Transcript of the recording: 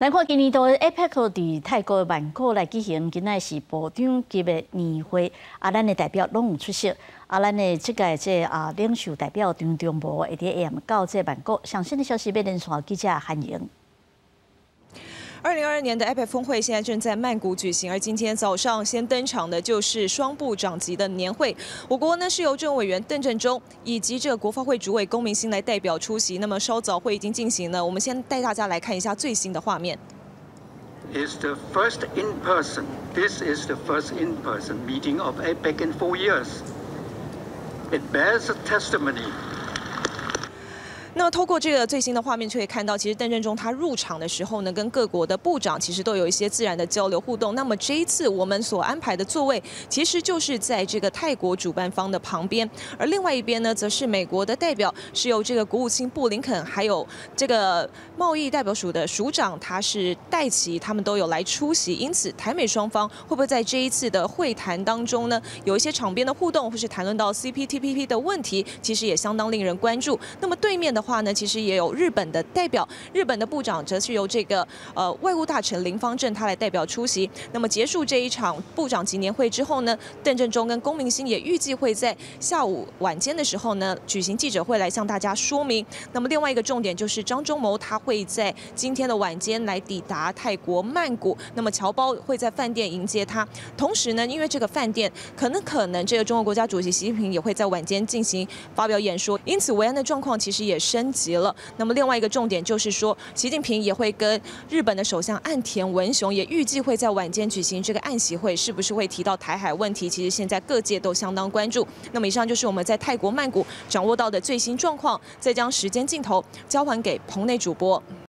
来看今年度 APEC 在泰国曼谷来举行，今仔是部长级的年会，啊，咱的代表拢有出席，啊，咱的这届这啊领袖代表张忠谋会伫 AM 到这曼谷，详细的消息要连线记者欢迎。二零二二年的 APEC 峰会现在正在曼谷举行，而今天早上先登场的就是双部长级的年会。我国呢是由政委员邓振中以及这个国发会主委龚明鑫来代表出席。那么稍早会已经进行了，我们先带大家来看一下最新的画面。Is the first in person. This is the first in person meeting of APEC in four years. It bears a testimony. 那么，透过这个最新的画面，就可以看到，其实邓振中他入场的时候呢，跟各国的部长其实都有一些自然的交流互动。那么这一次我们所安排的座位，其实就是在这个泰国主办方的旁边，而另外一边呢，则是美国的代表，是由这个国务卿布林肯，还有这个贸易代表署的署长，他是戴奇，他们都有来出席。因此，台美双方会不会在这一次的会谈当中呢，有一些场边的互动，或是谈论到 CPTPP 的问题，其实也相当令人关注。那么对面的。话呢，其实也有日本的代表，日本的部长则是由这个呃外务大臣林方正他来代表出席。那么结束这一场部长级年会之后呢，邓振中跟龚明鑫也预计会在下午晚间的时候呢举行记者会来向大家说明。那么另外一个重点就是张忠谋他会在今天的晚间来抵达泰国曼谷，那么侨胞会在饭店迎接他。同时呢，因为这个饭店可能可能这个中国国家主席习近平也会在晚间进行发表演说，因此维安的状况其实也是。升级了。那么另外一个重点就是说，习近平也会跟日本的首相岸田文雄也预计会在晚间举行这个岸席会，是不是会提到台海问题？其实现在各界都相当关注。那么以上就是我们在泰国曼谷掌握到的最新状况。再将时间镜头交还给棚内主播。